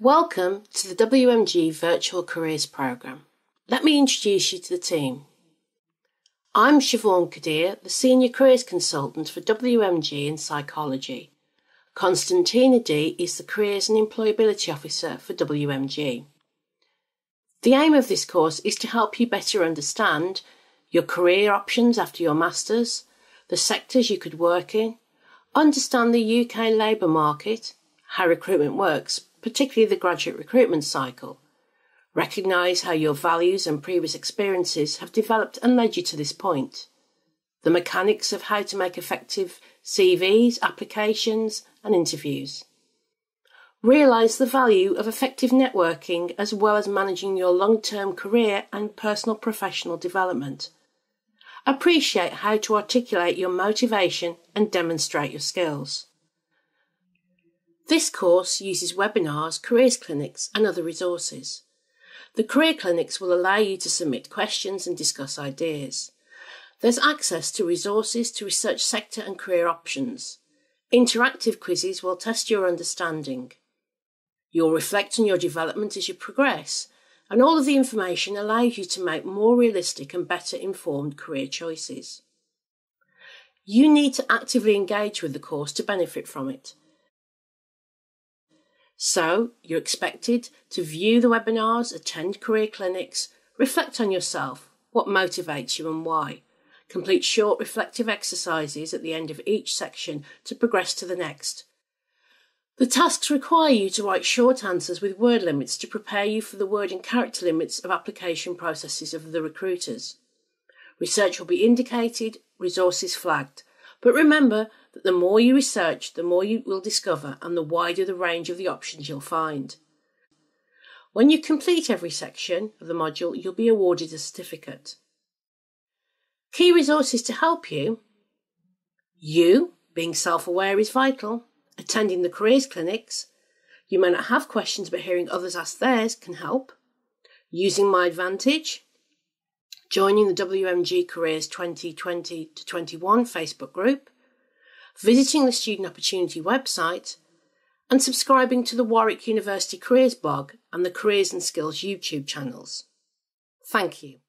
Welcome to the WMG Virtual Careers Programme. Let me introduce you to the team. I'm Siobhan Qadir, the Senior Careers Consultant for WMG in Psychology. Konstantina Dee is the Careers and Employability Officer for WMG. The aim of this course is to help you better understand your career options after your Masters, the sectors you could work in, understand the UK labour market, how recruitment works, particularly the graduate recruitment cycle. Recognise how your values and previous experiences have developed and led you to this point. The mechanics of how to make effective CVs, applications, and interviews. Realise the value of effective networking as well as managing your long term career and personal professional development. Appreciate how to articulate your motivation and demonstrate your skills. This course uses webinars, careers clinics, and other resources. The career clinics will allow you to submit questions and discuss ideas. There's access to resources to research sector and career options. Interactive quizzes will test your understanding. You'll reflect on your development as you progress, and all of the information allows you to make more realistic and better informed career choices. You need to actively engage with the course to benefit from it. So, you're expected to view the webinars, attend career clinics, reflect on yourself, what motivates you and why. Complete short reflective exercises at the end of each section to progress to the next. The tasks require you to write short answers with word limits to prepare you for the word and character limits of application processes of the recruiters. Research will be indicated, resources flagged. But remember that the more you research, the more you will discover and the wider the range of the options you'll find. When you complete every section of the module, you'll be awarded a certificate. Key resources to help you. You, being self-aware is vital. Attending the careers clinics. You may not have questions, but hearing others ask theirs can help. Using myAdvantage. Joining the WMG Careers 2020 to 21 Facebook group visiting the Student Opportunity website, and subscribing to the Warwick University Careers blog and the Careers and Skills YouTube channels. Thank you.